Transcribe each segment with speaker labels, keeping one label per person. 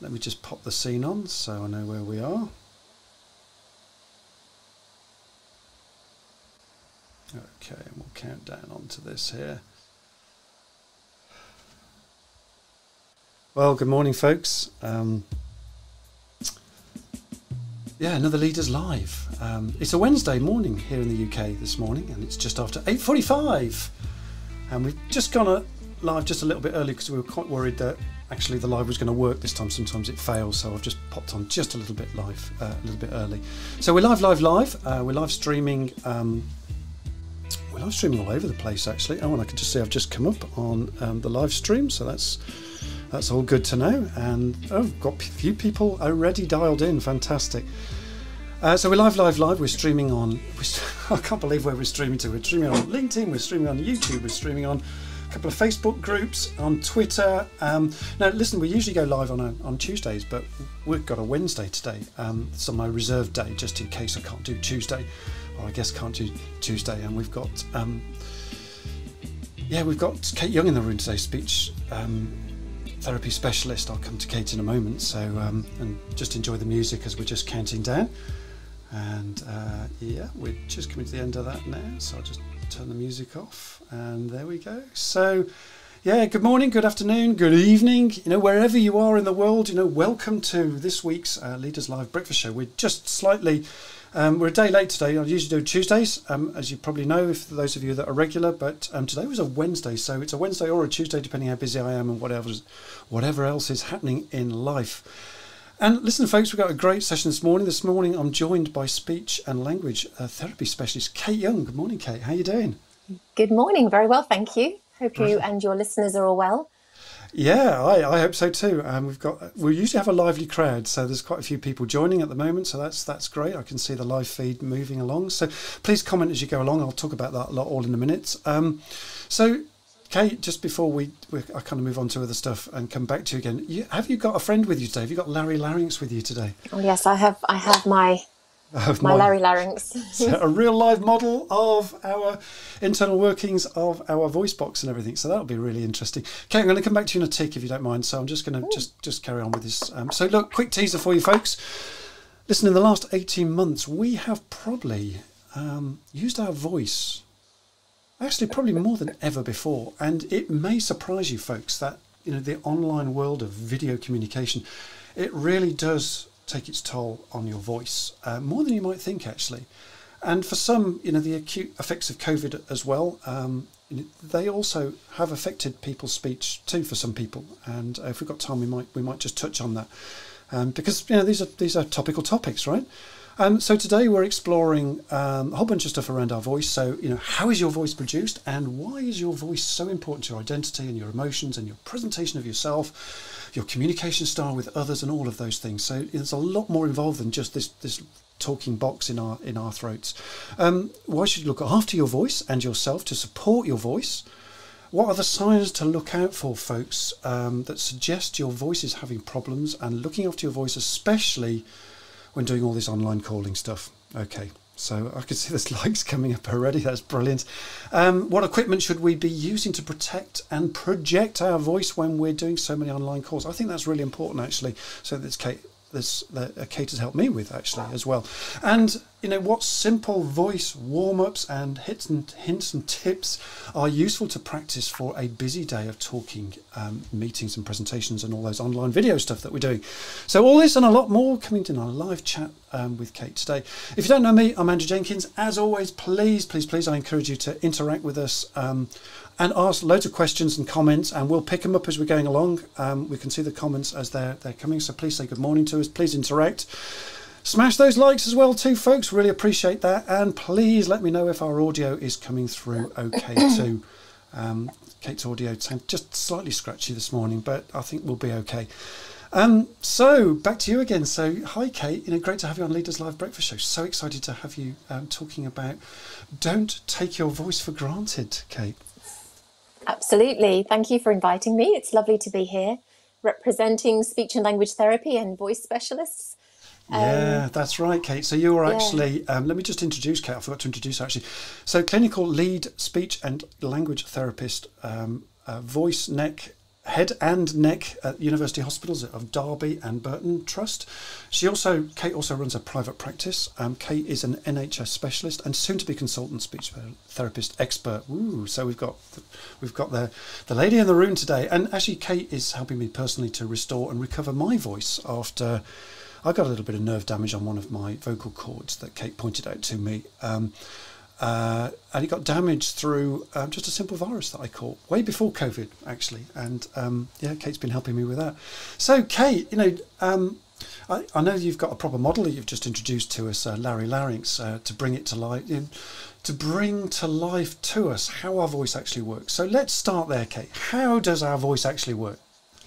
Speaker 1: let me just pop the scene on so I know where we are. Okay, and we'll count down onto this here. Well, good morning, folks. Um, yeah, another Leaders Live. Um, it's a Wednesday morning here in the UK this morning, and it's just after 8:45, and we've just gone live just a little bit early because we were quite worried that actually the live was going to work this time. Sometimes it fails, so I've just popped on just a little bit live, uh, a little bit early. So we're live, live, live. Uh, we're live streaming. Um, we're live streaming all over the place actually. Oh, and I can just see I've just come up on um, the live stream, so that's that's all good to know. And oh, got a few people already dialed in. Fantastic. Uh, so we're live, live, live. We're streaming on. We're, I can't believe where we're streaming to. We're streaming on LinkedIn. We're streaming on YouTube. We're streaming on a couple of Facebook groups, on Twitter. Um, now, listen, we usually go live on a, on Tuesdays, but we've got a Wednesday today. Um, on my reserved day, just in case I can't do Tuesday, or I guess can't do Tuesday. And we've got, um, yeah, we've got Kate Young in the room today, speech um, therapy specialist. I'll come to Kate in a moment. So, um, and just enjoy the music as we're just counting down. And uh, yeah, we're just coming to the end of that now. So I'll just turn the music off, and there we go. So. Yeah, good morning, good afternoon, good evening. You know, wherever you are in the world, you know, welcome to this week's uh, Leaders Live Breakfast Show. We're just slightly, um, we're a day late today. I usually do Tuesdays, um, as you probably know, if those of you that are regular. But um, today was a Wednesday, so it's a Wednesday or a Tuesday, depending how busy I am and whatever, whatever else is happening in life. And listen, folks, we've got a great session this morning. This morning, I'm joined by speech and language uh, therapy specialist Kate Young. Good morning, Kate. How are you doing?
Speaker 2: Good morning. Very well, thank you. Hope you and your listeners are all well.
Speaker 1: Yeah, I, I hope so too. Um, we've got we usually have a lively crowd, so there's quite a few people joining at the moment. So that's that's great. I can see the live feed moving along. So please comment as you go along. I'll talk about that a lot all in a minute. Um, so Kate, just before we, we, I kind of move on to other stuff and come back to you again, you, have you got a friend with you today? Have you got Larry Larynx with you today?
Speaker 2: Oh yes, I have. I have my of my, my Larry Larynx.
Speaker 1: a real live model of our internal workings of our voice box and everything. So that'll be really interesting. Okay, I'm going to come back to you in a tick if you don't mind. So I'm just going to just just carry on with this. Um, so look, quick teaser for you folks. Listen, in the last 18 months, we have probably um, used our voice actually probably more than ever before. And it may surprise you, folks, that you know the online world of video communication, it really does take its toll on your voice uh, more than you might think, actually. And for some, you know, the acute effects of COVID as well. Um, they also have affected people's speech too for some people, and if we've got time, we might we might just touch on that um, because you know these are these are topical topics, right? Um, so today we're exploring um, a whole bunch of stuff around our voice. So, you know, how is your voice produced and why is your voice so important to your identity and your emotions and your presentation of yourself, your communication style with others and all of those things. So there's a lot more involved than just this, this talking box in our, in our throats. Um, why should you look after your voice and yourself to support your voice? What are the signs to look out for, folks, um, that suggest your voice is having problems and looking after your voice, especially when doing all this online calling stuff. Okay, so I can see there's likes coming up already. That's brilliant. Um, what equipment should we be using to protect and project our voice when we're doing so many online calls? I think that's really important, actually. So that's Kate this that uh, Kate has helped me with actually as well. And you know what simple voice warm-ups and hits and hints and tips are useful to practice for a busy day of talking um, meetings and presentations and all those online video stuff that we're doing so all this and a lot more coming in our live chat um, with kate today if you don't know me i'm andrew jenkins as always please please please i encourage you to interact with us um, and ask loads of questions and comments, and we'll pick them up as we're going along. Um, we can see the comments as they're they're coming, so please say good morning to us. Please interact. Smash those likes as well, too, folks. Really appreciate that, and please let me know if our audio is coming through okay too. Um, Kate's audio just slightly scratchy this morning, but I think we'll be okay. Um, so back to you again. So hi, Kate. You know, great to have you on Leaders Live Breakfast Show. So excited to have you um, talking about don't take your voice for granted, Kate.
Speaker 2: Absolutely. Thank you for inviting me. It's lovely to be here representing speech and language therapy and voice specialists.
Speaker 1: Yeah, um, that's right, Kate. So you are actually, yeah. um, let me just introduce Kate. I forgot to introduce her actually. So, clinical lead speech and language therapist, um, uh, voice, neck, head and neck at University Hospitals of Derby and Burton Trust. She also, Kate also runs a private practice. Um, Kate is an NHS specialist and soon to be consultant speech therapist expert. Ooh, so we've got we've got the the lady in the room today, and actually Kate is helping me personally to restore and recover my voice after. I got a little bit of nerve damage on one of my vocal cords that Kate pointed out to me. Um, uh, and it got damaged through um, just a simple virus that I caught way before COVID, actually. And um, yeah, Kate's been helping me with that. So, Kate, you know, um, I, I, know you've got a proper model that you've just introduced to us, uh, Larry Larynx, uh, to bring it to life, you know, to bring to life to us how our voice actually works. So let's start there, Kate. How does our voice actually work?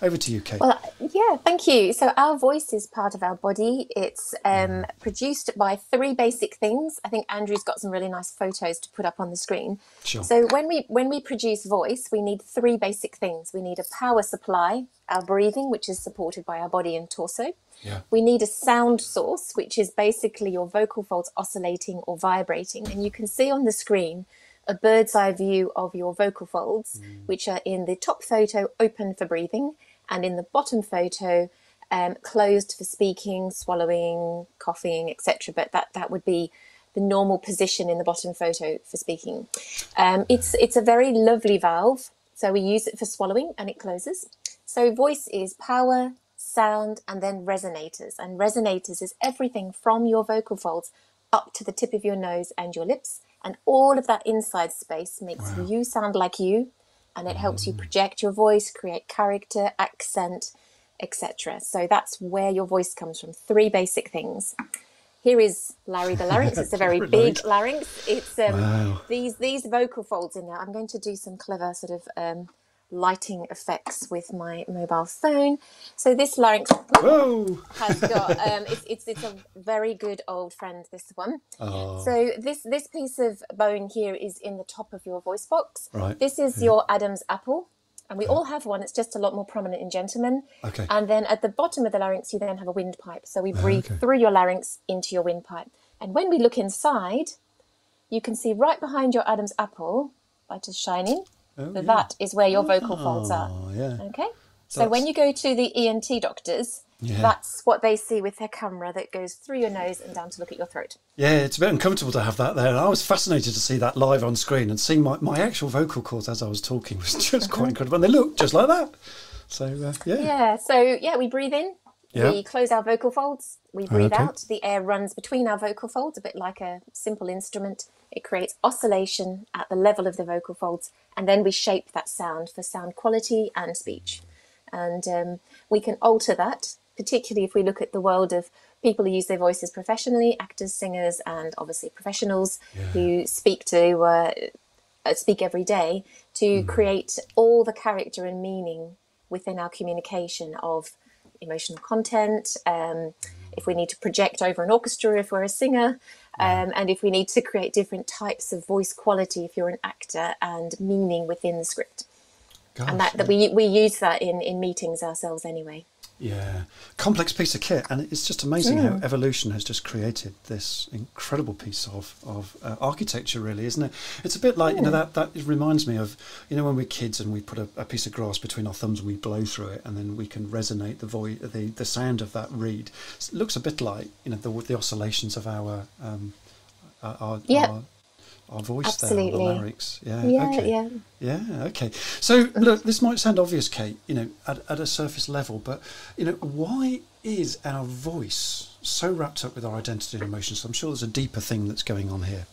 Speaker 1: Over to you, Kate.
Speaker 2: Well, yeah, thank you. So, our voice is part of our body. It's um, mm. produced by three basic things. I think Andrew's got some really nice photos to put up on the screen.
Speaker 1: Sure.
Speaker 2: So, when we when we produce voice, we need three basic things. We need a power supply, our breathing, which is supported by our body and torso.
Speaker 1: Yeah.
Speaker 2: We need a sound source, which is basically your vocal folds oscillating or vibrating, and you can see on the screen a bird's eye view of your vocal folds, mm. which are in the top photo open for breathing and in the bottom photo um, closed for speaking, swallowing, coughing, etc. But that that would be the normal position in the bottom photo for speaking. Um, it's it's a very lovely valve, so we use it for swallowing and it closes. So voice is power, sound, and then resonators. And resonators is everything from your vocal folds up to the tip of your nose and your lips, and all of that inside space makes wow. you sound like you and it helps you mm. project your voice, create character, accent, etc. So that's where your voice comes from. Three basic things. Here is Larry the larynx. It's a very big larynx. It's um, wow. these these vocal folds in there. I'm going to do some clever sort of um, lighting effects with my mobile phone. So this larynx
Speaker 1: Whoa.
Speaker 2: has got um, it's, it's it's a very good old friend. This one. Oh. So this this piece of bone here is in the top of your voice box.
Speaker 1: Right.
Speaker 2: This is yeah. your Adam's apple. And we yeah. all have one. It's just a lot more prominent in gentlemen.
Speaker 1: Okay.
Speaker 2: And then at the bottom of the larynx, you then have a windpipe. So we breathe okay. through your larynx into your windpipe. And when we look inside, you can see right behind your Adam's apple, light is shining, Oh, yeah. That is where your vocal oh, folds are.
Speaker 1: Yeah.
Speaker 2: Okay. So that's... when you go to the ENT doctors, yeah. that's what they see with their camera that goes through your nose and down to look at your throat.
Speaker 1: Yeah, it's a bit uncomfortable to have that there. And I was fascinated to see that live on screen and seeing my, my actual vocal cords as I was talking was just quite incredible. And they look just like that. So, uh, yeah.
Speaker 2: Yeah. So, yeah, we breathe in, we close our vocal folds, we breathe okay. out. The air runs between our vocal folds, a bit like a simple instrument. It creates oscillation at the level of the vocal folds, and then we shape that sound for sound quality and speech. And um, we can alter that, particularly if we look at the world of people who use their voices professionally, actors, singers, and obviously professionals yeah. who speak to uh, uh speak every day to mm. create all the character and meaning within our communication of emotional content. Um, if we need to project over an orchestra, if we're a singer, um, and if we need to create different types of voice quality, if you're an actor, and meaning within the script. Gosh, and that, that we, we use that in, in meetings ourselves anyway.
Speaker 1: Yeah, complex piece of kit, and it's just amazing mm. how evolution has just created this incredible piece of of uh, architecture. Really, isn't it? It's a bit like mm. you know that that reminds me of you know when we're kids and we put a, a, piece of grass between our thumbs and we blow through it, and then we can resonate the voice, the the sound of that reed. It looks a bit like you know the the oscillations of our um, our,
Speaker 2: yep.
Speaker 1: our our voice
Speaker 2: Absolutely.
Speaker 1: there, the lyrics. Yeah.
Speaker 2: Yeah.
Speaker 1: Okay.
Speaker 2: Yeah.
Speaker 1: Yeah. Okay. So look, this might sound obvious, Kate. You know, at, at a surface level, but you know, why is our voice so wrapped up with our identity and emotions? I'm sure there's a deeper thing that's going on here.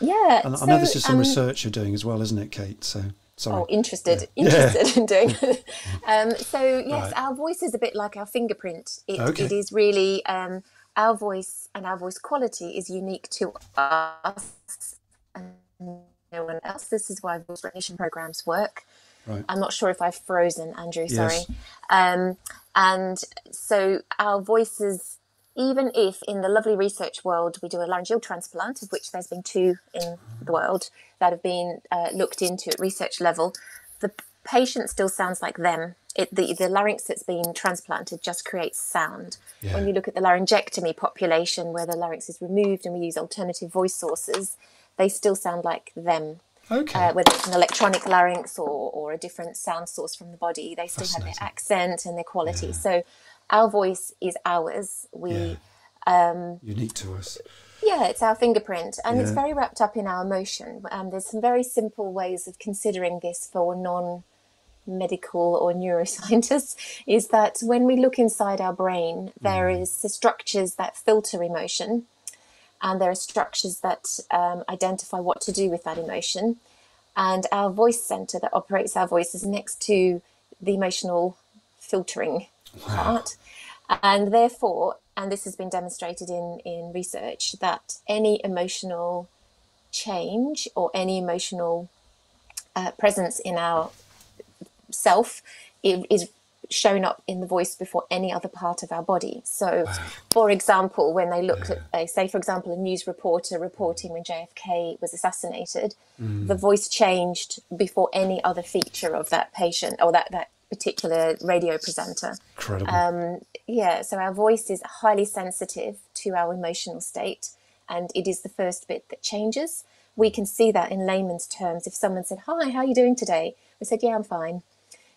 Speaker 2: Yeah.
Speaker 1: And so, I know this is some um, research you're doing as well, isn't it, Kate? So. Sorry.
Speaker 2: Oh, interested, yeah. interested yeah. in doing. um, so yes, right. our voice is a bit like our fingerprint. It, okay. it is really um, our voice and our voice quality is unique to us no one else. This is why voice recognition programs work.
Speaker 1: Right.
Speaker 2: I'm not sure if I've frozen, Andrew. Sorry. Yes. Um, and so our voices, even if in the lovely research world we do a laryngeal transplant, of which there's been two in the world that have been uh, looked into at research level, the patient still sounds like them. It, the, the larynx that's been transplanted just creates sound. Yeah. When you look at the laryngectomy population, where the larynx is removed and we use alternative voice sources, they still sound like them.
Speaker 1: Okay.
Speaker 2: Uh, whether it's an electronic larynx or, or a different sound source from the body, they still have their accent and their quality. So our voice is ours. We,
Speaker 1: Yeah. Unique to us.
Speaker 2: yeah, it's our fingerprint, and it's very wrapped up in our emotion. Um, there's some very simple ways of considering this for non medical or neuroscientists is that when we look inside our brain, there is the structures that filter emotion, and there are structures that um, identify what to do with that emotion. And our voice center that operates our voice is next to the emotional filtering part. And therefore, and this has been demonstrated in, in research, that any emotional change or any emotional uh, presence in our self is shown up in the voice before any other part of our body. So, for example, when they looked at, uh, say, for example, a news reporter reporting when JFK was assassinated, the voice changed before any other feature of that patient or that, that particular radio presenter.
Speaker 1: Incredible.
Speaker 2: Um, yeah, so our voice is highly sensitive to our emotional state, and it is the first bit that changes. We can see that in layman's terms. If someone said, Hi, how are you doing today? We said, Yeah, I'm fine.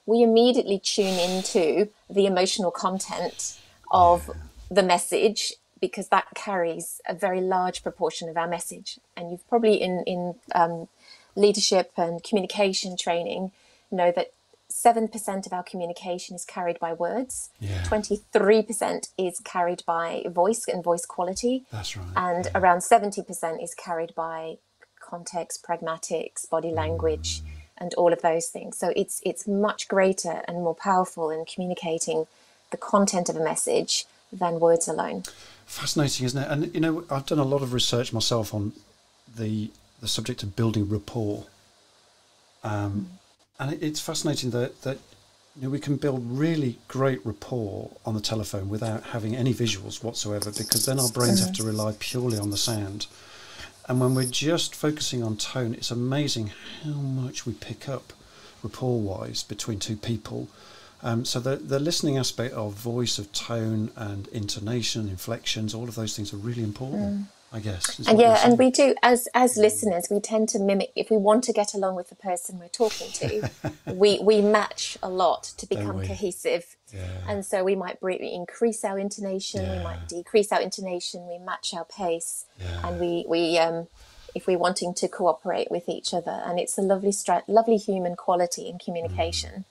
Speaker 2: We immediately tune into the emotional content of the message because that carries a very large proportion of our message. And you've probably in, in um, leadership and communication training know that 7% of our communication is carried by words,
Speaker 1: Yeah.
Speaker 2: 23% is carried by voice and voice quality,
Speaker 1: That's right.
Speaker 2: and
Speaker 1: yeah.
Speaker 2: around 70% is carried by context, pragmatics, body language, and all of those things. So it's it's much greater and more powerful in communicating the content of a message than words alone.
Speaker 1: Fascinating, isn't it? And you know, I've done a lot of research myself on the the subject of building rapport, um, and it, it's fascinating that that you know we can build really great rapport on the telephone without having any visuals whatsoever, because then our brains have to rely purely on the sound. And when we're just focusing on tone, it's amazing how much we pick up rapport wise between two people. Um, so the, the listening aspect of voice, of tone, and intonation, inflections, all of those things are really important, I guess.
Speaker 2: Mm. And yeah, and we do as as listeners, we tend to mimic if we want to get along with the person we're talking to, we we match a lot to become cohesive.
Speaker 1: Yeah.
Speaker 2: And so we might br- increase our intonation, we might decrease our intonation, we match our pace,
Speaker 1: Yeah.
Speaker 2: and we we um, if we're wanting to cooperate with each other, and it's a lovely stra- lovely human quality in communication.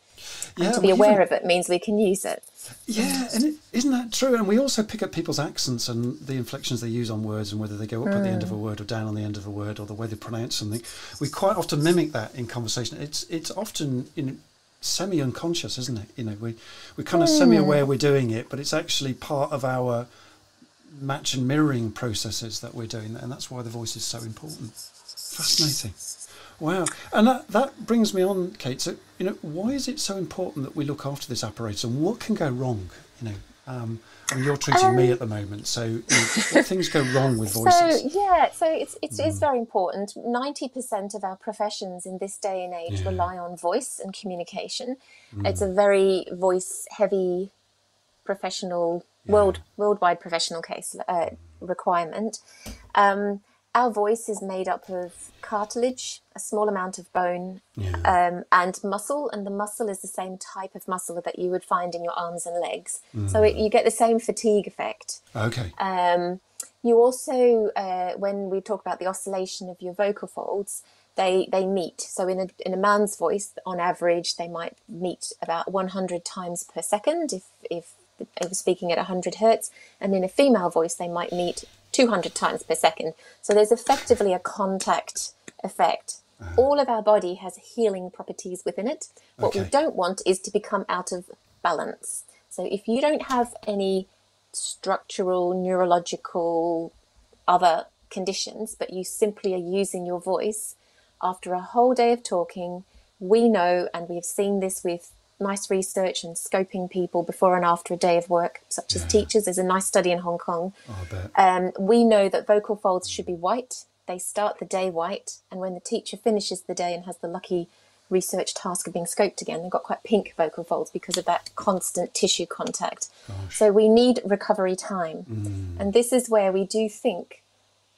Speaker 1: Yeah,
Speaker 2: and to be
Speaker 1: well,
Speaker 2: aware
Speaker 1: even-
Speaker 2: of it means we can use it.
Speaker 1: Yeah, and it, isn't that true? And we also pick up people's accents and the inflections they use on words and whether they go up at the end of a mm. word or down on the end of a word or the way they pronounce something. We quite often mimic that in conversation. It's it's often in semi unconscious, isn't it? You know, we we're kind of hmm. semi aware we're doing it, but it's actually part of our match and mirroring processes that we're doing, and that's why the voice is so important. Fascinating. Wow. And that, that brings me on, Kate. So, you know, why is it so important that we look after this apparatus and what can go wrong? You know, um, I mean, you're treating me at the moment. So, you know, what things go wrong with voices?
Speaker 2: So yeah, so it's it is very important. Ninety percent of our professions in this day and age
Speaker 1: Yeah.
Speaker 2: rely on voice and communication. It's a very voice heavy professional world worldwide professional case uh, requirement. Um, our voice is made up of cartilage, a small amount of bone,
Speaker 1: Yeah.
Speaker 2: um, and muscle, and the muscle is the same type of muscle that you would find in your arms and legs. So it, you get the same fatigue effect.
Speaker 1: okay.
Speaker 2: Um, you also, uh, when we talk about the oscillation of your vocal folds, they they meet. So in a in a man's voice, on average, they might meet about 100 times per second if if they were speaking at 100 hertz, and in a female voice, they might meet 200 times per second. So there's effectively a contact effect. Uh-huh. All of our body has healing properties within it. What we don't want is to become out of balance. So if you don't have any structural, neurological, other conditions, but you simply are using your voice after a whole day of talking, we know, and we have seen this with nice research and scoping people before and after a day of work, such as teachers. There's a nice study in Hong Kong.
Speaker 1: Oh, I bet.
Speaker 2: Um, we know that vocal folds should be white. They start the day white, and when the teacher finishes the day and has the lucky research task of being scoped again, they've got quite pink vocal folds because of that constant tissue contact. So we need recovery time. And this is where we do think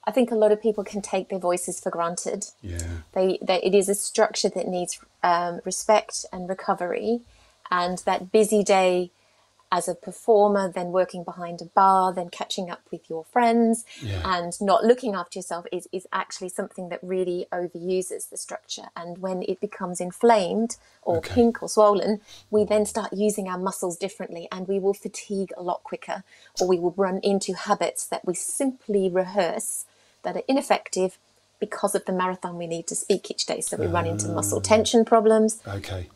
Speaker 2: I think a lot of people can take their voices for granted.
Speaker 1: Yeah.
Speaker 2: They, they it is a structure that needs um, respect and recovery, and that busy day as a performer, then working behind a bar, then catching up with your friends,
Speaker 1: Yeah.
Speaker 2: and not looking after yourself is, is actually something that really overuses the structure. And when it becomes inflamed or
Speaker 1: Okay.
Speaker 2: pink or swollen, we then start using our muscles differently and we will fatigue a lot quicker, or we will run into habits that we simply rehearse that are ineffective because of the marathon we need to speak each day. So we run into muscle tension problems,
Speaker 1: Okay.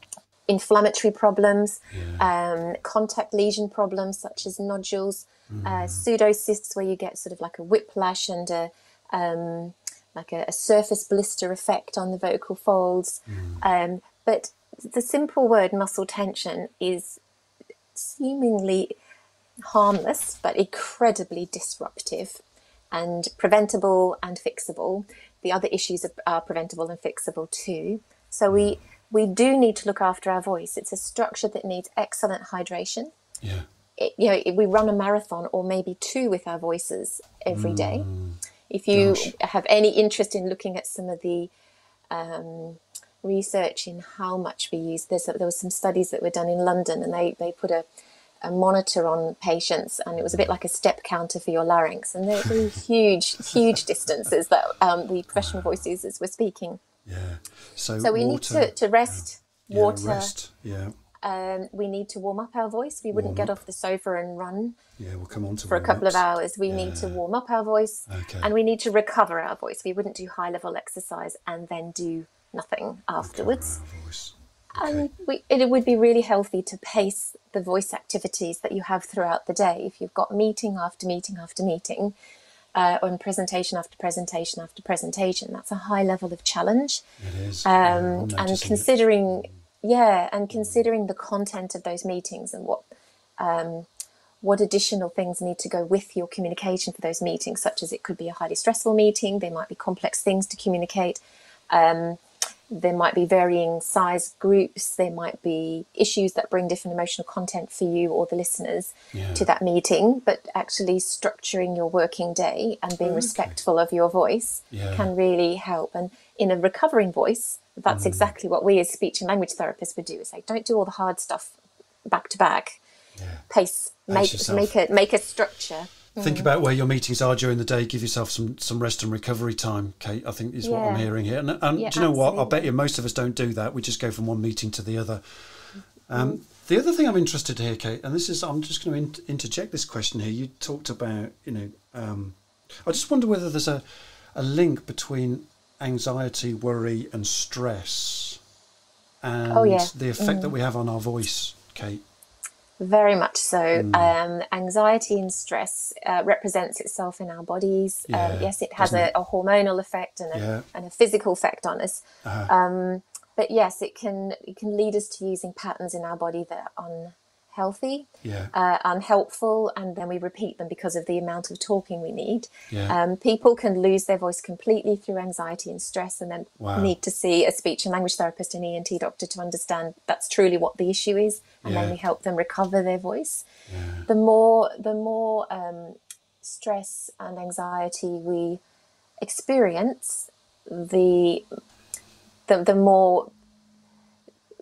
Speaker 2: inflammatory problems, um, contact lesion problems such as nodules, uh, pseudocysts where you get sort of like a whiplash and a um, like a, a surface blister effect on the vocal folds. Um, but the simple word muscle tension is seemingly harmless but incredibly disruptive and preventable and fixable. The other issues are, are preventable and fixable too. So we we do need to look after our voice. It's a structure that needs excellent hydration.
Speaker 1: Yeah.
Speaker 2: It, you know, we run a marathon or maybe two with our voices every day. If you
Speaker 1: Gosh.
Speaker 2: have any interest in looking at some of the um, research in how much we use this, there were some studies that were done in London, and they they put a a monitor on patients, and it was a bit like a step counter for your larynx, and they're, they're huge, huge distances that um, the professional voice users were speaking.
Speaker 1: Yeah. So,
Speaker 2: So we need to, to rest,
Speaker 1: yeah,
Speaker 2: water.
Speaker 1: rest. Yeah.
Speaker 2: Um, we need to warm up our voice. We wouldn't
Speaker 1: Warm
Speaker 2: get off the sofa and run
Speaker 1: Yeah. We'll come on to
Speaker 2: for a couple of hours. We need to warm up our voice,
Speaker 1: Okay.
Speaker 2: and we need to recover our voice. We wouldn't do high level exercise and then do nothing afterwards.
Speaker 1: Voice.
Speaker 2: And we, it would be really healthy to pace the voice activities that you have throughout the day. If you've got meeting after meeting after meeting, uh, or presentation after presentation after presentation, that's a high level of challenge.
Speaker 1: It is. yeah,
Speaker 2: Um, and
Speaker 1: noticing it.
Speaker 2: considering, yeah, and considering the content of those meetings and what um, what additional things need to go with your communication for those meetings, such as it could be a highly stressful meeting, there might be complex things to communicate. Um, there might be varying size groups. There might be issues that bring different emotional content for you or the listeners
Speaker 1: Yeah.
Speaker 2: to that meeting. But actually, structuring your working day and being oh, respectful of your voice
Speaker 1: Yeah.
Speaker 2: can really help. And in a recovering voice, that's mm. exactly what we as speech and language therapists would do: is say, don't do all the hard stuff back to back. Pace, make make a make a structure.
Speaker 1: Think about where your meetings are during the day. Give yourself some some rest and recovery time, Kate. I think is what I'm hearing here. And, and
Speaker 2: Yeah,
Speaker 1: do you know what? I bet you most of us don't do that. We just go from one meeting to the other. Um, the other thing I'm interested here, Kate, and this is I'm just going to in- interject this question here. You talked about, you know, um, I just wonder whether there's a a link between anxiety, worry, and stress, and
Speaker 2: Oh, yeah.
Speaker 1: the effect that we have on our voice, Kate.
Speaker 2: Very much so.
Speaker 1: Hmm.
Speaker 2: Um, anxiety and stress uh, represents itself in our bodies.
Speaker 1: Yeah,
Speaker 2: um, yes, it has a, a hormonal effect and a,
Speaker 1: Yeah.
Speaker 2: and a physical effect on us.
Speaker 1: Uh-huh.
Speaker 2: Um, but yes, it can it can lead us to using patterns in our body that are unhealthy,
Speaker 1: Yeah.
Speaker 2: uh, unhelpful, and then we repeat them because of the amount of talking we need.
Speaker 1: Yeah.
Speaker 2: Um, people can lose their voice completely through anxiety and stress, and then
Speaker 1: Wow.
Speaker 2: need to see a speech and language therapist and ENT doctor to understand that's truly what the issue is, and
Speaker 1: Yeah.
Speaker 2: then we help them recover their voice. The more the more um, stress and anxiety we experience, the the, the more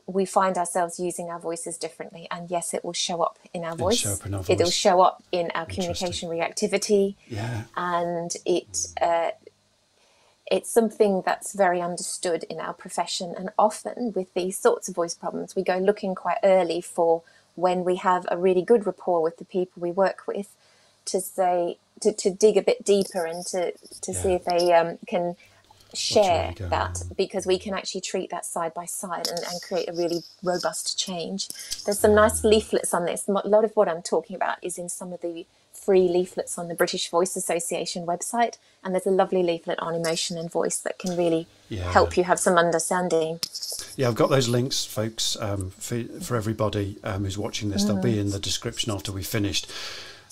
Speaker 2: we find ourselves using our voices differently and yes it will show up in our voice.
Speaker 1: show up in our
Speaker 2: it'll show up in our communication reactivity.
Speaker 1: Yeah.
Speaker 2: and it uh, it's something that's very understood in our profession and often with these sorts of voice problems we go looking quite early for when we have a really good rapport with the people we work with to say to, to dig a bit deeper and to, to see if they um, can share that because we can actually treat that side by side and, and create a really robust change. There's some nice leaflets on this. A lot of what I'm talking about is in some of the free leaflets on the British Voice Association website, and there's a lovely leaflet on emotion and voice that can really
Speaker 1: Yeah.
Speaker 2: help you have some understanding.
Speaker 1: Yeah, I've got those links, folks, um, for, for everybody um, who's watching this. They'll be
Speaker 2: Mm.
Speaker 1: in the description after we've finished.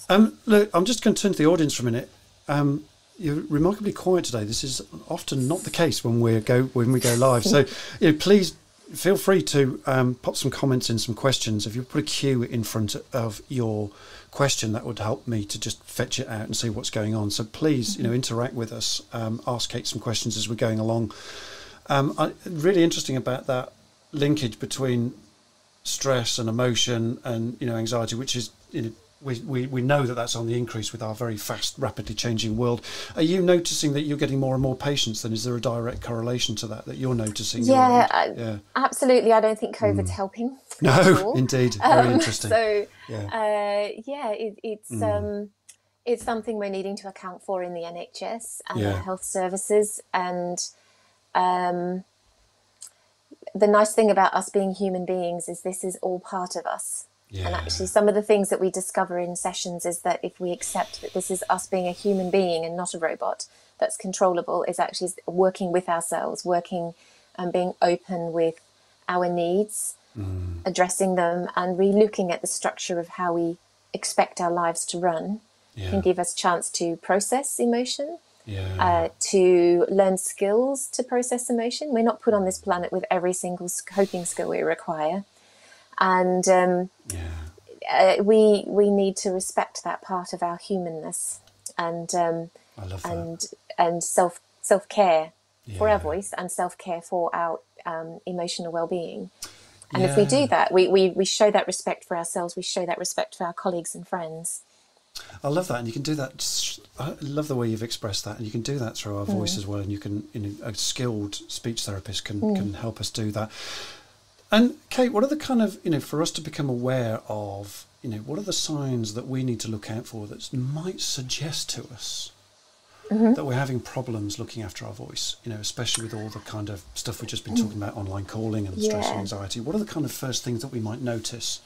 Speaker 1: Um, look, I'm just going to turn to the audience for a minute. Um, you're remarkably quiet today. This is often not the case when we go when we go live. So, you know, please feel free to um, pop some comments in, some questions. If you put a Q in front of your question, that would help me to just fetch it out and see what's going on. So please, mm-hmm. you know, mm-hmm. interact with us. Um, ask Kate some questions as we're going along. Um, I, really interesting about that linkage between stress and emotion and you know anxiety, which is you know, we, we, we know that that's on the increase with our very fast, rapidly changing world. Are you noticing that you're getting more and more patients? Then is there a direct correlation to that that you're noticing?
Speaker 2: Yeah, yeah. absolutely. I don't think COVID's mm. helping.
Speaker 1: No, indeed, very um, interesting.
Speaker 2: So yeah, uh, yeah, it, it's mm. um, it's something we're needing to account for in the NHS and yeah. health services, and um, the nice thing about us being human beings is this is all part of us. Yeah. And actually, some of the things that we discover in sessions is that if we accept that this is us being a human being and not a robot that's controllable, is actually working with ourselves, working and being open with our needs, mm. addressing them, and re looking at the structure of how we expect our lives to run yeah. can give us chance to process emotion. Yeah. Uh, to learn skills to process emotion. We're not put on this planet with every single coping skill we require and um, yeah. uh, we we need to respect that part of our humanness and um, and and self self care yeah. for our voice and self care for our um, emotional well being. And yeah. if we do that, we, we, we show that respect for ourselves, we show that respect for our colleagues and friends.
Speaker 1: I love that, and you can do that. I love the way you've expressed that, and you can do that through our voice mm. as well. And you can, you know, a skilled speech therapist can mm. can help us do that. And Kate, what are the kind of you know for us to become aware of you know what are the signs that we need to look out for that might suggest to us mm-hmm. that we're having problems looking after our voice? You know, especially with all the kind of stuff we've just been talking about, online calling and yeah. stress and anxiety. What are the kind of first things that we might notice?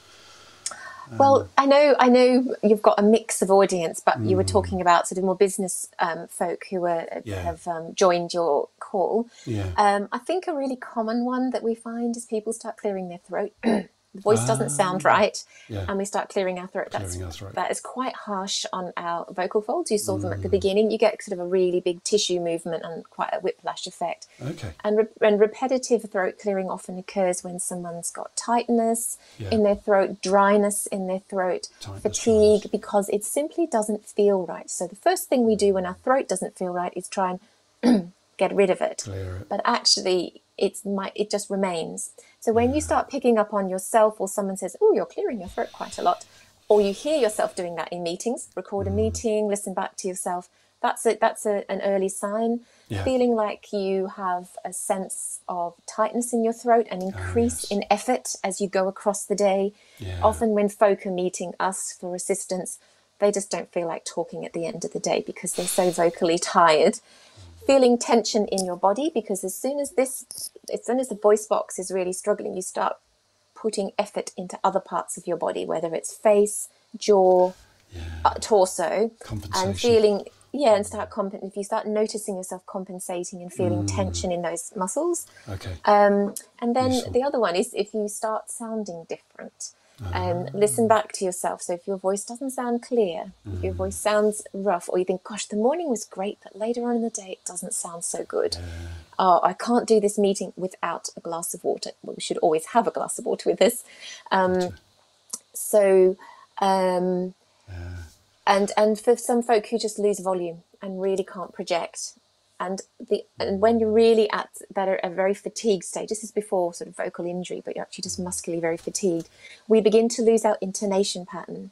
Speaker 2: Well, I know, I know you've got a mix of audience, but mm. you were mm. talking about sort of more business um, folk who are, yeah. have um, joined your call. Yeah. Um, I think a really common one that we find is people start clearing their throat. the voice doesn't sound ah, right yeah. and we start clearing our throat clearing that's our throat. that is quite harsh on our vocal folds you saw mm. them at the mm. beginning you get sort of a really big tissue movement and quite a whiplash effect
Speaker 1: okay
Speaker 2: and, re- and repetitive throat clearing often occurs when someone's got tightness yeah. in their throat dryness in their throat tightness, fatigue dryness. because it simply doesn't feel right so the first thing we do when our throat doesn't feel right is try and get rid of it. it. but actually it's my, it just remains so when you start picking up on yourself, or someone says, "Oh, you're clearing your throat quite a lot," or you hear yourself doing that in meetings, record a mm. meeting, listen back to yourself. That's a, that's a, an early sign. Yeah. Feeling like you have a sense of tightness in your throat and increase oh, yes. in effort as you go across the day. Yeah. Often, when folk are meeting us for assistance, they just don't feel like talking at the end of the day because they're so vocally tired feeling tension in your body because as soon as this as soon as the voice box is really struggling you start putting effort into other parts of your body whether it's face jaw yeah. uh, torso and feeling yeah and start comp- if you start noticing yourself compensating and feeling mm. tension in those muscles
Speaker 1: okay
Speaker 2: um, and then Useful. the other one is if you start sounding different um, listen back to yourself. So if your voice doesn't sound clear, mm. if your voice sounds rough, or you think, gosh, the morning was great, but later on in the day it doesn't sound so good. Yeah. Oh, I can't do this meeting without a glass of water. Well, we should always have a glass of water with us. Um, gotcha. So, um, yeah. and and for some folk who just lose volume and really can't project, and the and when you're really at that a very fatigued stage this is before sort of vocal injury but you're actually just muscularly very fatigued we begin to lose our intonation pattern.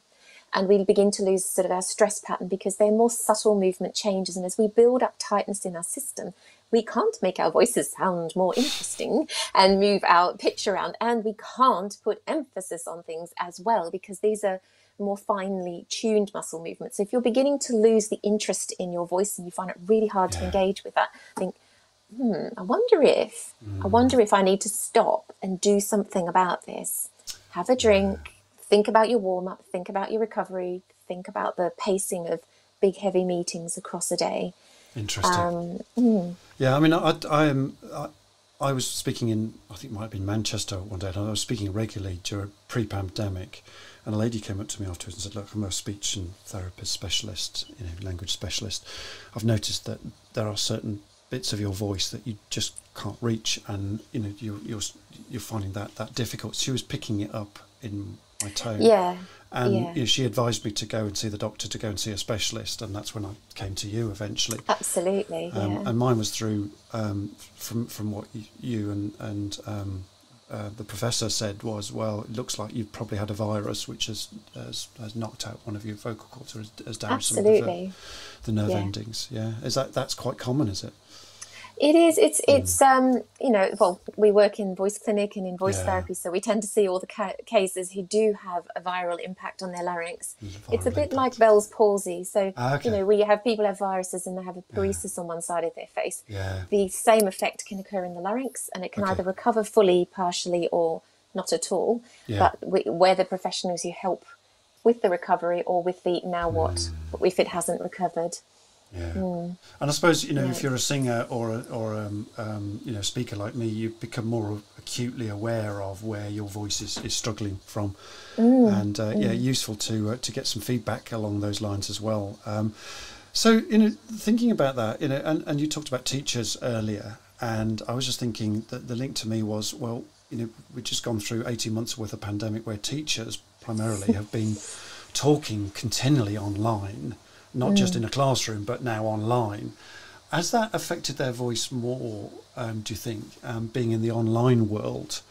Speaker 2: And we begin to lose sort of our stress pattern because they're more subtle movement changes. And as we build up tightness in our system we can't make our voices sound more interesting and move our pitch around. And we can't put emphasis on things as well because these are more finely tuned muscle movements. So if you're beginning to lose the interest in your voice and you find it really hard yeah. to engage with that, think, hmm, I wonder if, mm. I wonder if I need to stop and do something about this. Have a drink, yeah. think about your warm up, think about your recovery, think about the pacing of big heavy meetings across a day.
Speaker 1: Interesting. Um, mm. Yeah, I mean, I, I am. I, I was speaking in, I think it might have been Manchester one day, and I was speaking regularly during pre-pandemic, and a lady came up to me afterwards and said, "Look, I'm a speech and therapist specialist, you know, language specialist. I've noticed that there are certain bits of your voice that you just can't reach, and you know you're you're you're finding that that difficult. She was picking it up in my tone.
Speaker 2: Yeah.
Speaker 1: And
Speaker 2: yeah.
Speaker 1: you know, she advised me to go and see the doctor, to go and see a specialist, and that's when I came to you eventually.
Speaker 2: Absolutely.
Speaker 1: Um,
Speaker 2: yeah.
Speaker 1: And mine was through um, from from what you, you and and um, uh, the professor said was, well, it looks like you've probably had a virus which has has, has knocked out one of your vocal cords or has, has damaged some of the, the nerve
Speaker 2: Yeah.
Speaker 1: endings. Yeah, is that that's quite common, is it?
Speaker 2: It is. It's it's um you know well we work in voice clinic and in voice
Speaker 1: Yeah.
Speaker 2: therapy, so we tend to see all the ca- cases who do have a viral impact on their larynx. It's a
Speaker 1: Viral
Speaker 2: bit like. Bell's palsy. So
Speaker 1: Ah, okay.
Speaker 2: you know we have people have viruses and they have a paresis on one side of their face.
Speaker 1: Yeah.
Speaker 2: The same effect can occur in the larynx, and it can
Speaker 1: Okay.
Speaker 2: either recover fully, partially, or not at all.
Speaker 1: Yeah.
Speaker 2: But we, we're the professionals who help with the recovery or with the now what
Speaker 1: Mm.
Speaker 2: if it hasn't recovered.
Speaker 1: Yeah,
Speaker 2: Hmm.
Speaker 1: and I suppose you know if you're a singer or a, or um, um, you know speaker like me, you become more acutely aware of where your voice is, is struggling from,
Speaker 2: Mm.
Speaker 1: and uh, yeah, useful to uh, to get some feedback along those lines as well. Um, so you know, thinking about that, you know, and, and you talked about teachers earlier, and I was just thinking that the link to me was well, you know, we've just gone through eighteen months worth of pandemic where teachers primarily have been talking continually online, not just in a classroom, but now online. Has that affected their voice more, um, do you think, um, being in the online world?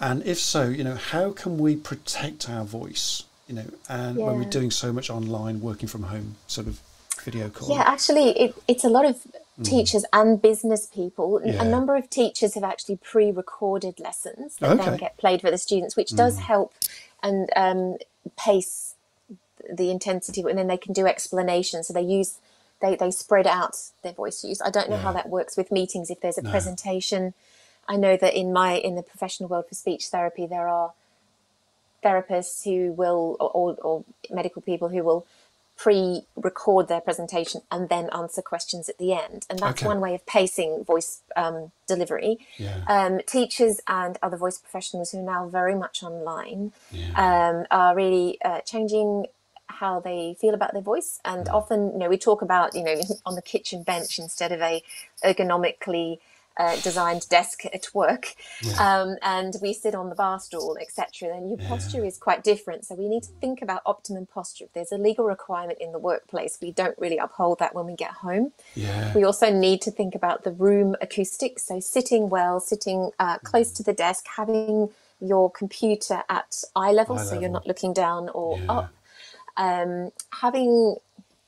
Speaker 1: And if so, you know, how can we protect our voice, you know, and when we're doing so much online, working from home, sort of video call?
Speaker 2: Yeah, actually, it, it's a lot of teachers and business people.
Speaker 1: Mm. Yeah.
Speaker 2: A number of teachers have actually pre-recorded lessons that
Speaker 1: Okay.
Speaker 2: then get played for the students, which does
Speaker 1: Mm.
Speaker 2: help and um, pace the intensity, and then they can do explanations. So they use they they spread out their voice use. I don't know how that works with meetings. If there's a
Speaker 1: No.
Speaker 2: presentation, I know that in my in the professional world for speech therapy, there are therapists who will or, or, or medical people who will pre-record their presentation and then answer questions at the end and that's
Speaker 1: Okay.
Speaker 2: one way of pacing voice um, delivery
Speaker 1: Yeah.
Speaker 2: um, teachers and other voice professionals who are now very much online
Speaker 1: Yeah.
Speaker 2: um, are really uh, changing how they feel about their voice. And
Speaker 1: Mm.
Speaker 2: often you know we talk about you know on the kitchen bench instead of a ergonomically uh, designed desk at work. Um, and we sit on the bar stool etc then your posture is quite different. So we need to think about optimum posture. If there's a legal requirement in the workplace we don't really uphold that when we get home.
Speaker 1: Yeah.
Speaker 2: we also need to think about the room acoustics, so sitting well, sitting uh, close to the desk, having your computer at eye level,
Speaker 1: Eye
Speaker 2: so you're not looking down or
Speaker 1: Yeah.
Speaker 2: up. Um, having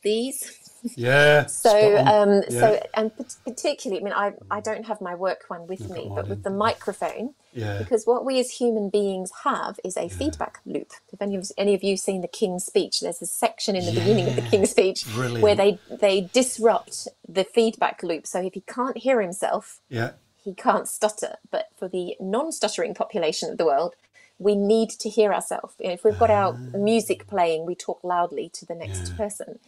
Speaker 2: these,
Speaker 1: Yeah.
Speaker 2: so um,
Speaker 1: Yeah.
Speaker 2: so and particularly, I mean, I I don't have my work one with me, but with the microphone,
Speaker 1: yeah.
Speaker 2: because what we as human beings have is a feedback loop. If any of any of you seen the King's Speech, there's a section in the beginning of the King's Speech
Speaker 1: Brilliant.
Speaker 2: where they they disrupt the feedback loop. So if he can't hear himself,
Speaker 1: yeah.
Speaker 2: he can't stutter. But for the non-stuttering population of the world, we need to hear ourselves. If we've got our ah. music playing, we talk loudly to the next
Speaker 1: Yeah.
Speaker 2: person.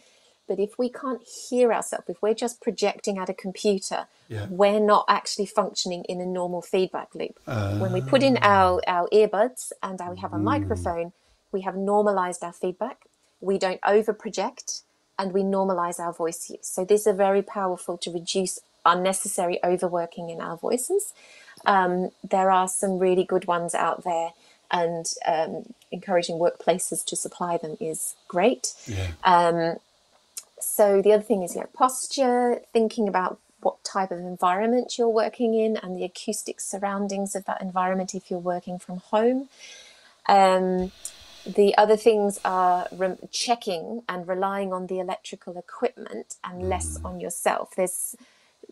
Speaker 2: But if we can't hear ourselves, if we're just projecting at a computer,
Speaker 1: Yeah.
Speaker 2: we're not actually functioning in a normal feedback loop. when we put in ah. our, our earbuds and we have a mm. microphone, we have normalized our feedback. We don't over project and we normalize our voice use. So these are very powerful to reduce unnecessary overworking in our voices. Um, there are some really good ones out there, and um, encouraging workplaces to supply them is great.
Speaker 1: Yeah.
Speaker 2: So the other thing is, you know, posture, thinking about what type of environment you're working in and the acoustic surroundings of that environment if you're working from home. Um, the other things are rem- checking and relying on the electrical equipment and less on yourself. There's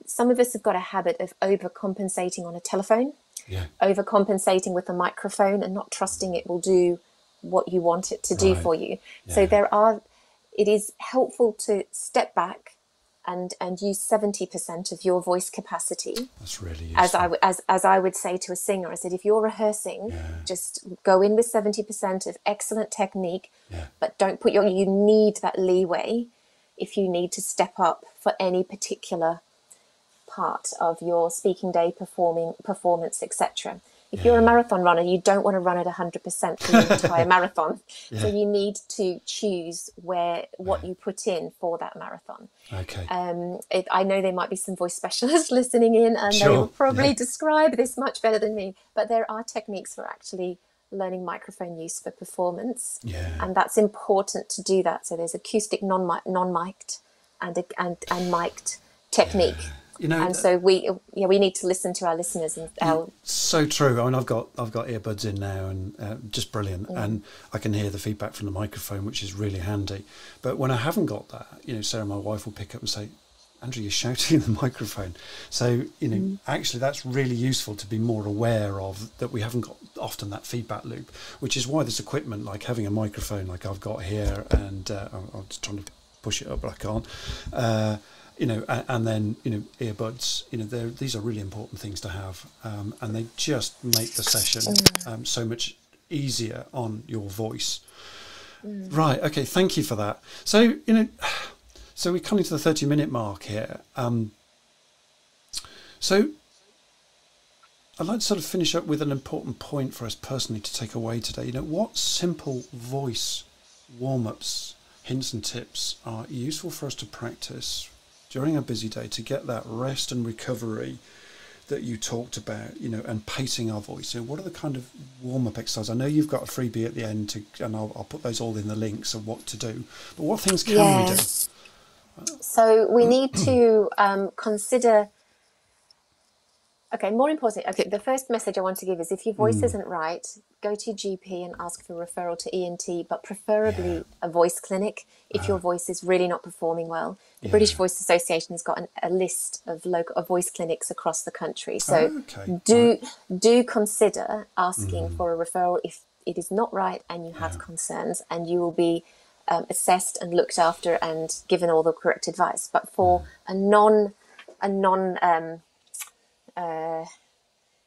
Speaker 2: some of us have got a habit of overcompensating on a telephone,
Speaker 1: Yeah.
Speaker 2: overcompensating with a microphone, and not trusting it will do what you want it to do
Speaker 1: Right.
Speaker 2: for you. So there are. It is helpful to step back and and use seventy percent of your voice capacity
Speaker 1: That's really useful.
Speaker 2: as I as as I would say to a singer, I said, if you're rehearsing,
Speaker 1: Yeah.
Speaker 2: just go in with seventy percent of excellent technique,
Speaker 1: Yeah.
Speaker 2: but don't put your. You need that leeway if you need to step up for any particular part of your speaking day, performing performance, etc. If you're a marathon runner, you don't want to run at 100% for your entire marathon. So you need to choose where what you put in for that marathon.
Speaker 1: Okay.
Speaker 2: Um, it, I know there might be some voice specialists listening in, and they will probably
Speaker 1: yeah.
Speaker 2: describe this much better than me. But there are techniques for actually learning microphone use for performance,
Speaker 1: Yeah.
Speaker 2: and that's important to do that. So there's acoustic non non mic'd and and and mic'd technique.
Speaker 1: You know,
Speaker 2: and so we yeah we need to listen to our listeners and our
Speaker 1: so true. I mean, I've got I've got earbuds in now, and uh, just brilliant, and I can hear the feedback from the microphone, which is really handy. But when I haven't got that, you know, Sarah, my wife, will pick up and say, "Andrew, you're shouting in the microphone." So you know, actually, that's really useful to be more aware of that we haven't got often that feedback loop, which is why this equipment, like having a microphone, like I've got here, and uh, I'm, I'm just trying to push it up, but I can't. Uh, you know, and, and then you know, earbuds. You know, these are really important things to have, um, and they just make the session um, so much easier on your voice. Right. Okay. Thank you for that. So you know, so we're coming to the thirty-minute mark here. Um, so I'd like to sort of finish up with an important point for us personally to take away today. You know, what simple voice warm-ups, hints, and tips are useful for us to practice during a busy day to get that rest and recovery that you talked about, you know, and pacing our voice. Know, what are the kind of warm-up exercises? I know you've got a freebie at the end, to, and I'll, I'll put those all in the links of what to do. But what things can we do?
Speaker 2: Yes. So we need to um, consider. Okay, more importantly, okay, the first message I want to give is if your voice
Speaker 1: Mm.
Speaker 2: isn't right, go to your GP and ask for referral to ENT, but preferably
Speaker 1: Yeah.
Speaker 2: a voice clinic if your voice is really not performing well. The British Voice Association has got an, a list of local of voice clinics across the country. So
Speaker 1: Okay,
Speaker 2: do do consider asking for a referral if it is not right and you have concerns, and you will be um, assessed and looked after and given all the correct advice. But for a non a non um, uh,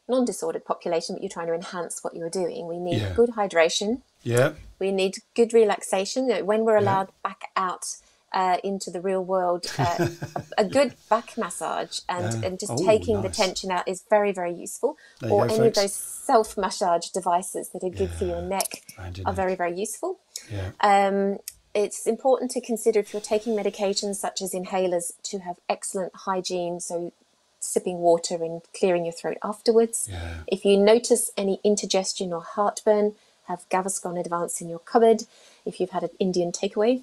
Speaker 2: non disordered population, but you're trying to enhance what you're doing, we need
Speaker 1: Yeah.
Speaker 2: good hydration.
Speaker 1: Yeah.
Speaker 2: We need good relaxation. When we're allowed back out uh, into the real world, uh, a, a good back massage and,
Speaker 1: Yeah.
Speaker 2: and just
Speaker 1: Oh,
Speaker 2: taking the tension out is very, very useful.
Speaker 1: There
Speaker 2: or
Speaker 1: go,
Speaker 2: any of those self massage devices that are good for your neck
Speaker 1: your
Speaker 2: are
Speaker 1: neck.
Speaker 2: very, very useful.
Speaker 1: Yeah.
Speaker 2: Um, it's important to consider if you're taking medications such as inhalers to have excellent hygiene, so sipping water and clearing your throat afterwards.
Speaker 1: Yeah.
Speaker 2: If you notice any indigestion or heartburn, have Gaviscon Advance in your cupboard if you've had an Indian takeaway.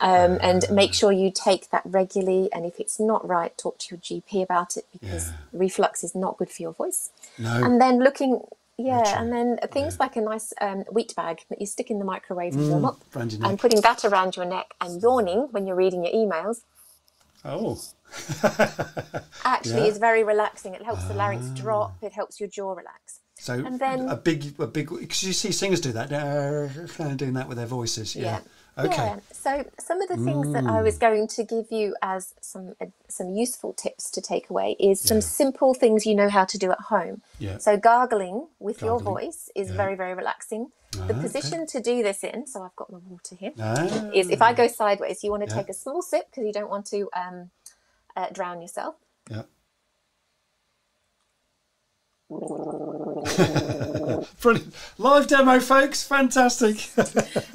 Speaker 2: Um, and make sure you take that regularly. And if it's not right, talk to your GP about it because
Speaker 1: Yeah.
Speaker 2: reflux is not good for your voice.
Speaker 1: No.
Speaker 2: And then looking, yeah,
Speaker 1: true.
Speaker 2: and then things like a nice um, wheat bag that you stick in the microwave and warm up,
Speaker 1: around your neck.
Speaker 2: and putting that around your neck and yawning when you're reading your emails
Speaker 1: oh.
Speaker 2: actually
Speaker 1: Yeah. Ah.
Speaker 2: is very relaxing. It helps the larynx drop. It helps your jaw relax.
Speaker 1: So
Speaker 2: And then-
Speaker 1: a big, a big, because you see singers do that, doing that with their voices. Yeah. Okay.
Speaker 2: Yeah. So some of the things that
Speaker 1: Mm.
Speaker 2: I was going to give you as some uh, some useful tips to take away is some
Speaker 1: Yeah.
Speaker 2: simple things you know how to do at home.
Speaker 1: Yeah.
Speaker 2: So gargling with your voice is
Speaker 1: Yeah.
Speaker 2: very very relaxing. The
Speaker 1: Ah, okay.
Speaker 2: position to do this in, so I've got my water here,
Speaker 1: Ah,
Speaker 2: is if I go sideways, you want to
Speaker 1: Yeah.
Speaker 2: take a small sip because you don't want to um, uh, drown yourself.
Speaker 1: yeah. Brilliant. Live demo, folks. Fantastic.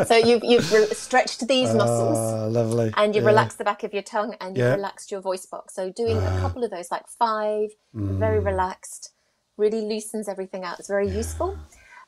Speaker 2: So you've you've re- stretched these muscles.
Speaker 1: Ah, lovely.
Speaker 2: and you've
Speaker 1: Yeah.
Speaker 2: relaxed the back of your tongue and you've
Speaker 1: Yeah.
Speaker 2: relaxed your voice box. So doing a couple of those, like five,
Speaker 1: Mm.
Speaker 2: very relaxed, really loosens everything out. It's very useful.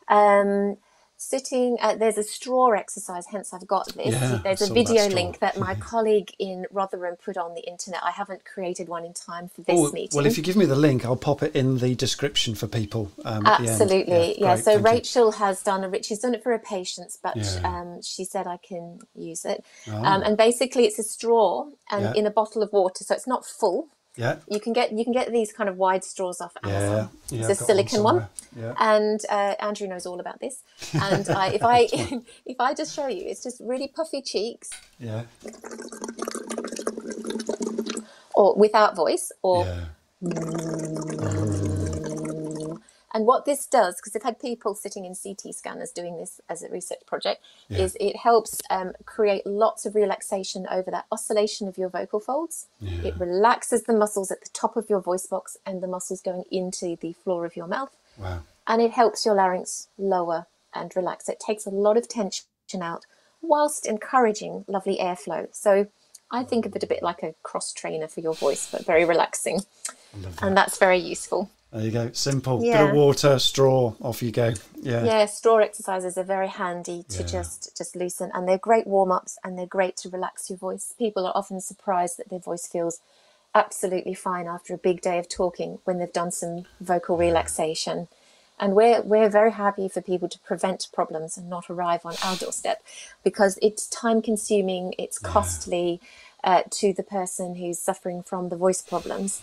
Speaker 2: Um, sitting, uh, there's a straw exercise, hence I've got this.
Speaker 1: Yeah,
Speaker 2: there's a
Speaker 1: saw that
Speaker 2: video link that my colleague in Rotherham put on the internet. I haven't created one in time for this
Speaker 1: Oh,
Speaker 2: meeting.
Speaker 1: well, if you give me the link, I'll pop it in the description for people. Um, at.
Speaker 2: Absolutely, yeah.
Speaker 1: great,
Speaker 2: so
Speaker 1: thank you.
Speaker 2: Rachel has done a. Rich she's done it for her patients, but
Speaker 1: Yeah.
Speaker 2: um, she said I can use it.
Speaker 1: Oh.
Speaker 2: Um, and basically, it's a straw and
Speaker 1: Yeah.
Speaker 2: in a bottle of water, so it's not full.
Speaker 1: Yeah.
Speaker 2: You can get you can get these kind of wide straws off
Speaker 1: Yeah.
Speaker 2: Amazon.
Speaker 1: yeah
Speaker 2: it's a silicon one,
Speaker 1: somewhere. Yeah.
Speaker 2: and uh, Andrew knows all about this. And I, if I if I just show you, it's just really puffy cheeks,
Speaker 1: Yeah.
Speaker 2: or without voice, or
Speaker 1: Yeah.
Speaker 2: And what this does, because I've had people sitting in CT scanners doing this as a research project,
Speaker 1: Yeah.
Speaker 2: is it helps um, create lots of relaxation over that oscillation of your vocal folds.
Speaker 1: Yeah.
Speaker 2: It relaxes the muscles at the top of your voice box and the muscles going into the floor of your mouth.
Speaker 1: Wow.
Speaker 2: and it helps your larynx lower and relax. It takes a lot of tension out whilst encouraging lovely airflow. So I think of it a bit like a cross trainer for your voice, but very relaxing. That. And that's very useful.
Speaker 1: There you go. Simple. Yeah. Bit of water, straw, off you go. Yeah.
Speaker 2: Yeah, straw exercises are very handy to yeah. just just loosen and they're great warm-ups and they're great to relax your voice. People are often surprised that their voice feels absolutely fine after a big day of talking when they've done some vocal relaxation. And we're we're very happy for people to prevent problems and not arrive on our doorstep because it's time consuming, it's costly uh, to the person who's suffering from the voice problems.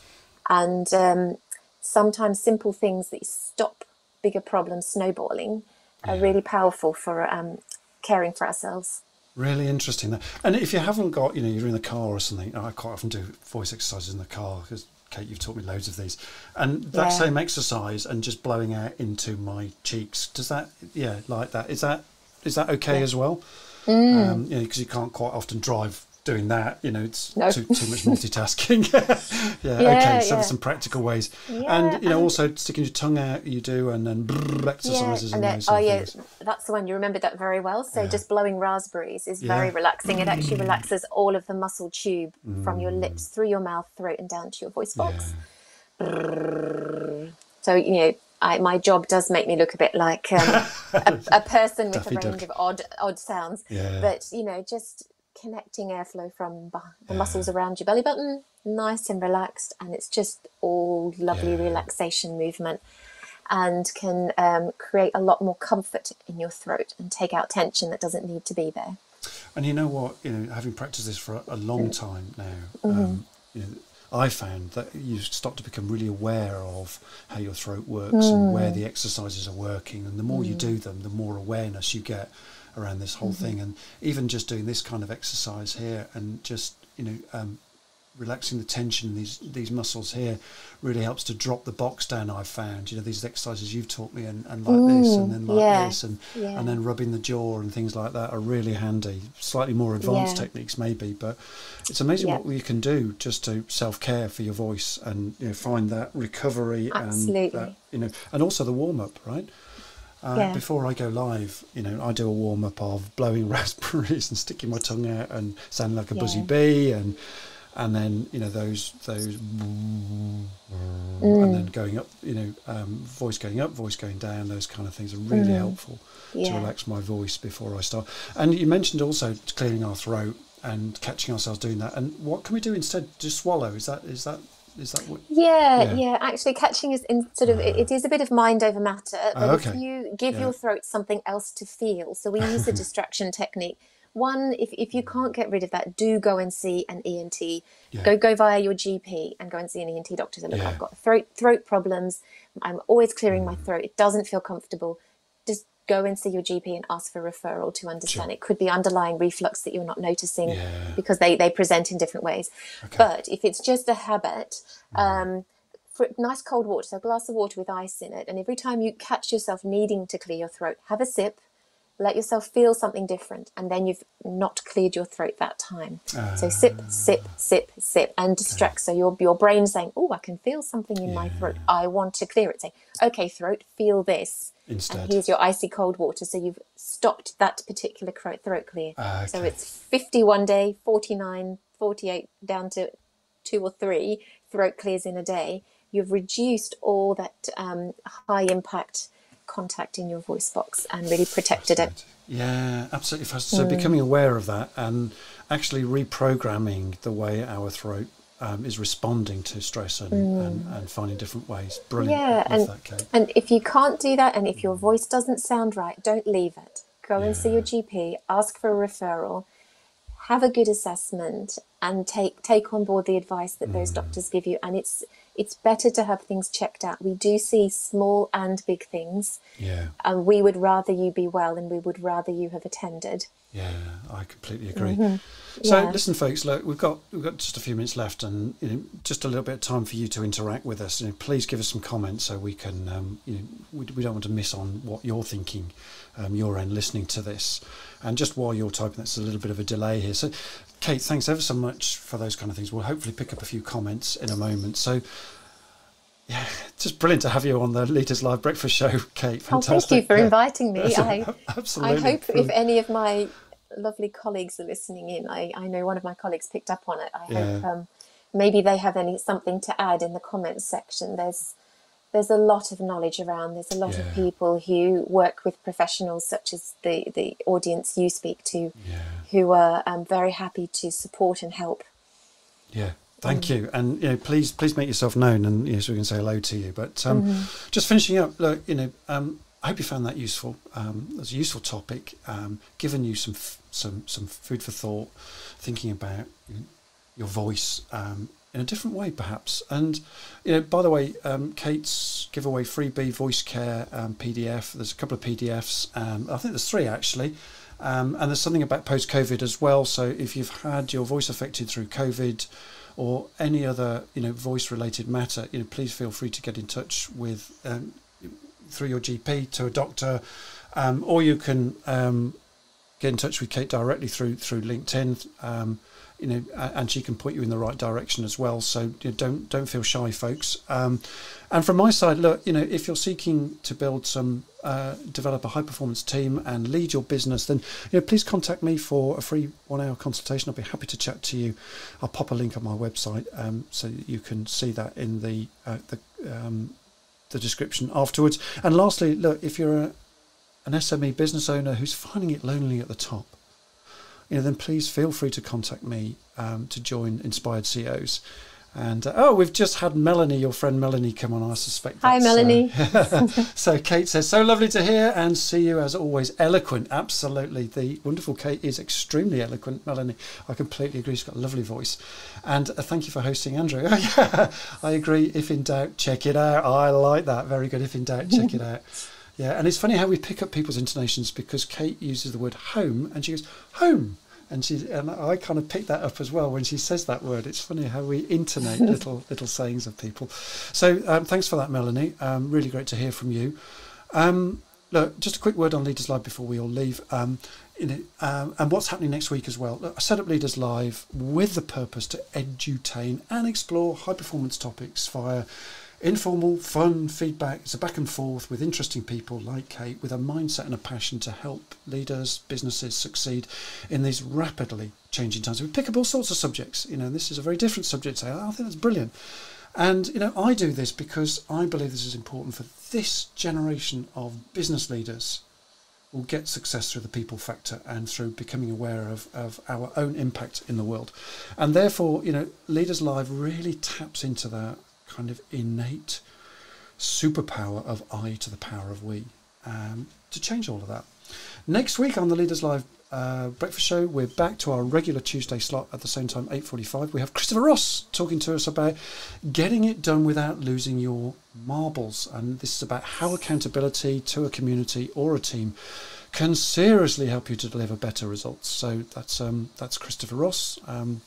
Speaker 2: And um, sometimes simple things that stop bigger problems snowballing are really powerful for um, caring for ourselves.
Speaker 1: Really interesting. And if you haven't got, you know, you're in the car or something, I quite often do voice exercises in the car because Kate, you've taught me loads of these. And that yeah. same exercise and just blowing out into my cheeks, does that, yeah, like that, is that is that okay yeah. as well? Mm. Um, you know, because you can't quite often drive doing that. You know, it's no. too, too much multitasking. yeah, yeah, okay. So yeah. there's some practical ways, yeah, and you know, and also sticking your tongue out. You do, and then brrr, exercises and, and those. Oh yeah, things.
Speaker 2: that's the one. You remember that very well. So just blowing raspberries is very relaxing. It actually relaxes all of the muscle tube mm. from your lips through your mouth, throat, and down to your voice box. So you know. I, my job does make me look a bit like um, a, a, person with a range duck. of odd odd sounds, Yeah. but you know, just connecting airflow from the muscles around your belly button, nice and relaxed, and it's just all lovely yeah. relaxation movement and can um, create a lot more comfort in your throat and take out tension that doesn't need to be there.
Speaker 1: And you know what? You know, having practiced this for a long mm. time now, mm-hmm. um, you know, I found that you start to become really aware of how your throat works mm. and where the exercises are working. And the more mm. you do them, the more awareness you get around this whole mm-hmm. thing. And even just doing this kind of exercise here and just, you know, um, relaxing the tension in these these muscles here really helps to drop the box down I've found you know these exercises you've taught me and, and like mm, this and then like yeah, this and yeah. and then rubbing the jaw and things like that are really handy slightly more advanced yeah. techniques maybe but it's amazing what you can do just to self-care for your voice and you know find that recovery Absolutely. and that, you know and also the warm-up right uh, yeah. Before I go live, you know, I do a warm up of blowing raspberries and sticking my tongue out and sounding like a yeah. buzzy bee, and and then you know those those, mm. and then going up, you know, um, voice going up, voice going down. Those kind of things are really mm. helpful yeah. to relax my voice before I start. And you mentioned also clearing our throat and catching ourselves doing that. And what can we do instead? Just swallow? Is that is that is that what?
Speaker 2: Yeah, yeah. yeah. Actually, catching is in sort of uh, it, it is a bit of mind over matter. But okay. if you give yeah. your throat something else to feel, so we use the distraction technique. One, if, if you can't get rid of that, do go and see an ENT. Yeah. Go go via your GP and go and see an ENT doctor. Say, look, I've got throat throat problems. I'm always clearing mm. my throat. It doesn't feel comfortable. Just go and see your GP and ask for referral to understand. Sure. It could be underlying reflux that you're not noticing yeah. because they, they present in different ways. Okay. But if it's just a habit, mm. um, for nice cold water, so a glass of water with ice in it, and every time you catch yourself needing to clear your throat, have a sip, let yourself feel something different, and then you've not cleared your throat that time. Uh, so sip, sip, sip, sip, and distract. So your your brain saying, "Oh, I can feel something in yeah. my throat. I want to clear it." Say, "Okay, throat, feel this." Instead, and here's your icy cold water. So you've stopped that particular throat clear. Uh, okay. So it's 51 day, 49, 48 down to two or three throat clears in a day. You've reduced all that um, high impact contact in your voice box and really protected it.
Speaker 1: Yeah, absolutely. So mm. becoming aware of that and actually reprogramming the way our throat um, is responding to stress and, mm. and, and, finding different ways. Brilliant.
Speaker 2: Yeah, and, that, and if you can't do that and if your voice doesn't sound right, don't leave it. Go yeah. and see your GP, ask for a referral, have a good assessment, and take take on board the advice that those mm. doctors give you. And it's it's better to have things checked out. We do see small and big things.
Speaker 1: Yeah.
Speaker 2: And we would rather you be well and we would rather you have attended.
Speaker 1: Yeah, I completely agree. Mm-hmm. So yeah. listen, folks. Look, we've got we've got just a few minutes left, and you know, just a little bit of time for you to interact with us. You know, please give us some comments so we can. Um, you know, we, we don't want to miss on what you're thinking, um, your end, listening to this. And just while you're typing, that's a little bit of a delay here. So Kate, thanks ever so much for those kind of things. We'll hopefully pick up a few comments in a moment. So, yeah, just brilliant to have you on the Leaders Live Breakfast Show, Kate. Fantastic.
Speaker 2: Oh, thank you for inviting me. I,
Speaker 1: Absolutely.
Speaker 2: I hope
Speaker 1: brilliant.
Speaker 2: if any of my lovely colleagues are listening in, I, I know one of my colleagues picked up on it. I
Speaker 1: Yeah.
Speaker 2: hope um, maybe they have any something to add in the comments section. There's there's a lot of knowledge around. There's a lot
Speaker 1: Yeah.
Speaker 2: of people who work with professionals such as the the audience you speak to,
Speaker 1: Yeah.
Speaker 2: who are um, very happy to support and help.
Speaker 1: Yeah, thank you, and you know, please, please make yourself known, and you know, so we can say hello to you. But um, just finishing up, look, you know, um, I hope you found that useful. Um, it's a useful topic, um, given you some some some food for thought, thinking about your voice um, in a different way, perhaps. And you know, by the way, um, Kate's giveaway freebie voice care um, PDF. There's a couple of PDFs. Um, I think there's three actually. Um, and there's something about post COVID as well. So if you've had your voice affected through COVID or any other you know voice related matter, you know please feel free to get in touch with um, through your GP to a doctor, um, or you can um, get in touch with Kate directly through through LinkedIn. Um, you know, and she can point you in the right direction as well. So you know, don't don't feel shy, folks. Um, and from my side, look, you know, if you're seeking to build some, uh, develop a high performance team and lead your business, then you know, please contact me for a free one hour consultation. I'll be happy to chat to you. I'll pop a link on my website um, so you can see that in the uh, the um, the description afterwards. And lastly, look, if you're a, an SME business owner who's finding it lonely at the top, you know, then please feel free to contact me um, to join Inspired CEOs. And uh, oh, we've just had Melanie, your friend Melanie, come on. I suspect.
Speaker 2: Hi,
Speaker 1: uh,
Speaker 2: Melanie.
Speaker 1: so Kate says, "So lovely to hear and see you as always. Eloquent, absolutely. The wonderful Kate is extremely eloquent. Melanie, I completely agree. She's got a lovely voice. And uh, thank you for hosting, Andrew. yeah, I agree. If in doubt, check it out. I like that. Very good. If in doubt, check it out. Yeah, and it's funny how we pick up people's intonations because Kate uses the word home and she goes home, and she and I kind of pick that up as well when she says that word. It's funny how we intonate little little sayings of people. So um, thanks for that, Melanie. Um, really great to hear from you. Um, look, just a quick word on Leaders Live before we all leave. Um, know, um, and what's happening next week as well. I set up Leaders Live with the purpose to edutain and explore high performance topics via informal, fun feedback. It's a back and forth with interesting people like Kate with a mindset and a passion to help leaders, businesses succeed in these rapidly changing times. We pick up all sorts of subjects. You know, this is a very different subject. So oh, I think that's brilliant. And you know, I do this because I believe this is important for this generation of business leaders will get success through the people factor and through becoming aware of, of our own impact in the world. And therefore, you know, Leaders Live really taps into that kind of innate superpower of I to the power of we um, to change all of that. Next week on the Leaders Live uh, breakfast show, we're back to our regular Tuesday slot at the same time, 8.45. We have Christopher Ross talking to us about getting it done without losing your marbles. And this is about how accountability to a community or a team can seriously help you to deliver better results. So that's um, that's Christopher Ross. Um,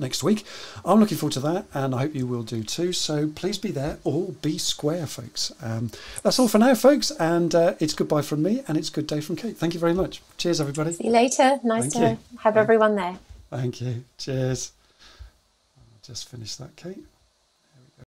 Speaker 1: next week. I'm looking forward to that, and I hope you will do too. So please be there or be square, folks. Um, that's all for now, folks, and uh, it's goodbye from me, and it's good day from Kate. Thank you very much. Cheers, everybody.
Speaker 2: See you later. Nice
Speaker 1: Thank
Speaker 2: to
Speaker 1: you.
Speaker 2: have everyone there.
Speaker 1: Thank you. Cheers. I'll just finish that, Kate.